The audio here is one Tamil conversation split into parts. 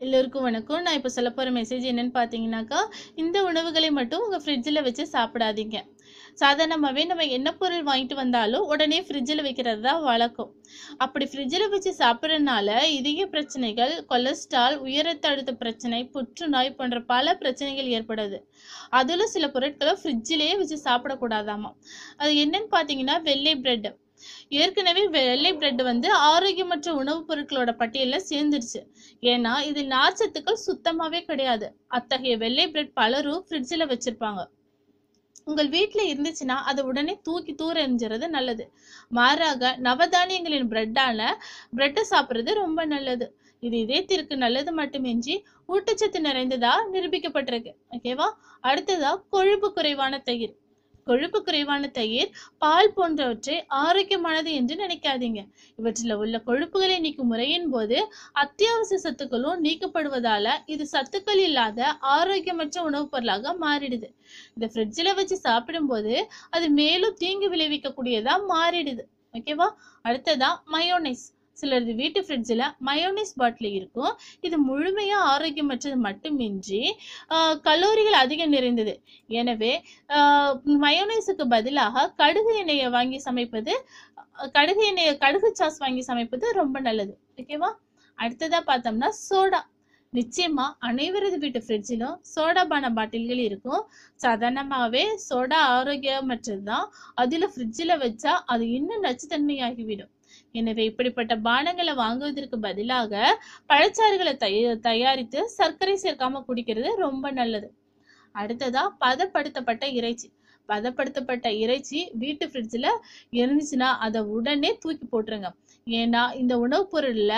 எல்லோருக்கும் வணக்கம். நான் இப்போ சொல்ல போகிற மெசேஜ் என்னென்னு பார்த்தீங்கன்னாக்கா இந்த உணவுகளை மட்டும் உங்கள் ஃப்ரிட்ஜில் வச்சு சாப்பிடாதீங்க. சாதாரணமாகவே நம்ம என்ன பொருள் வாங்கிட்டு வந்தாலும் உடனே ஃப்ரிட்ஜில் வைக்கிறது தான் வழக்கம். அப்படி ஃப்ரிட்ஜில் வச்சு சாப்பிட்றதுனால இதய பிரச்சனைகள் கொலஸ்ட்ரால் உயர் அழுத்த பிரச்சனை புற்றுநோய் போன்ற பல பிரச்சனைகள் ஏற்படுது. அதில் சில பொருட்களை ஃப்ரிட்ஜிலேயே வச்சு சாப்பிடக்கூடாதாமா? அது என்னன்னு பார்த்தீங்கன்னா வெள்ளை பிரெட் ஏற்கனவே வெள்ளை பிரெட் வந்து ஆரோக்கியமற்ற உணவுப் பொருட்களோட பட்டியலில் சேர்ந்துருச்சு. ஏன்னா இதில் நார்ச்சத்துக்கள் சுத்தமாவே கிடையாது. அத்தகைய வெள்ளை பிரெட் பலரும் ஃப்ரிட்ஜில் வச்சிருப்பாங்க. உங்கள் வீட்டில் இருந்துச்சுன்னா அதை உடனே தூக்கி தூர எறிஞ்சிறது நல்லது. மாறாக நவதானியங்களின் பிரெட்டான பிரெட்டை சாப்பிட்றது ரொம்ப நல்லது. இது இதயத்திற்கு நல்லது மட்டுமின்றி ஊட்டச்சத்து நிறைந்ததா நிரூபிக்கப்பட்டிருக்கு. ஓகேவா? அடுத்ததா கொழுப்பு குறைவான தயிர். கொழுப்பு குறைவான தயிர் பால் போன்றவற்றை ஆரோக்கியமானது என்று நினைக்காதீங்க. இவற்றில் உள்ள கொழுப்புகளை நீக்கும் முறையின் போது அத்தியாவசிய சத்துக்களும் நீக்கப்படுவதால இது சத்துக்கள் இல்லாத ஆரோக்கியமற்ற உணவுப் பொருளாக மாறிடுது. இந்த ஃப்ரிட்ஜில் வச்சு சாப்பிடும்போது அது மேலும் தீங்கு விளைவிக்கக்கூடியதா மாறிடுது. ஓகேவா அடுத்ததா மயோனைஸ் சிலரது வீட்டு ஃப்ரிட்ஜில் மயோனிஸ் பாட்டில் இருக்கும். இது முழுமையாக ஆரோக்கியமற்றது மட்டுமின்றி ஆஹ், கலோரிகள் அதிகம் நிறைந்தது. எனவே மயோனைஸுக்கு பதிலாக கடுகு எண்ணெயை வாங்கி சமைப்பது கடுகு எண்ணெயை கடுகு சாஸ் வாங்கி சமைப்பது ரொம்ப நல்லது. ஓகேவா அடுத்ததாக பார்த்தோம்னா சோடா. நிச்சயமா அனைவரது வீட்டு ஃப்ரிட்ஜிலும் சோடா பான பாட்டில்கள் இருக்கும். சாதாரணமாகவே சோடா ஆரோக்கியமற்றது தான். அதில் ஃப்ரிட்ஜில் வச்சா அது இன்னும் நச்சுத்தன்மையாகிவிடும். எனவே இப்படிப்பட்ட பானங்களை வாங்குவதற்கு பதிலாக பழச்சாறுகளை தய தயாரித்து சர்க்கரை சேர்க்காம குடிக்கிறது ரொம்ப நல்லது. அடுத்ததா பதப்படுத்தப்பட்ட இறைச்சி. பதப்படுத்தப்பட்ட இறைச்சி வீட்டு ஃப்ரிட்ஜில் இருந்துச்சுன்னா அதை உடனே தூக்கி போட்டுருங்க. ஏன்னா இந்த உணவுப் பொருளில்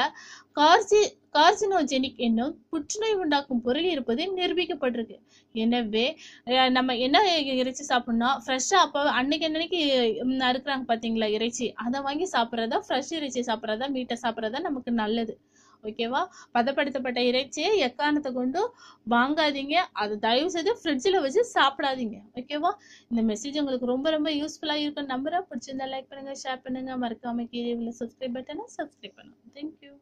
கார்சி கார்சினோஜெனிக் என்னும் புற்றுநோய் உண்டாக்கும் பொருள் இருப்பது நிரூபிக்கப்பட்டிருக்கு. எனவே நம்ம என்ன இறைச்சி சாப்பிட்ணும் ஃப்ரெஷ்ஷாக அப்போ அன்னைக்கு அன்னைக்கு அறுக்குறாங்க பார்த்தீங்களா இறைச்சி? அதை வாங்கி சாப்பிட்றதா ஃப்ரெஷ் இறைச்சி சாப்பிட்றதா மீட்டை சாப்பிட்றதா நமக்கு நல்லது. ஓகேவா? பதப்படுத்தப்பட்ட இறைச்சியை எக்காரணத்தை கொண்டு வாங்காதீங்க. அதை தயவு செய்து ஃப்ரிட்ஜில் வச்சு சாப்பிடாதீங்க. ஓகேவா? இந்த மெசேஜ் உங்களுக்கு ரொம்ப ரொம்ப யூஸ்ஃபுல்லாக இருக்கும் நம்புகிறேன் பிடிச்சிருந்தா லைக் பண்ணுங்கள் ஷேர் பண்ணுங்கள் மறக்காமல் கீழே உள்ள சப்ஸ்கிரைப் பட்டனை சப்ஸ்கிரைப் பண்ணுங்கள் தேங்க்யூ